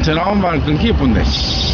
전화 온말 끊기 이쁜데.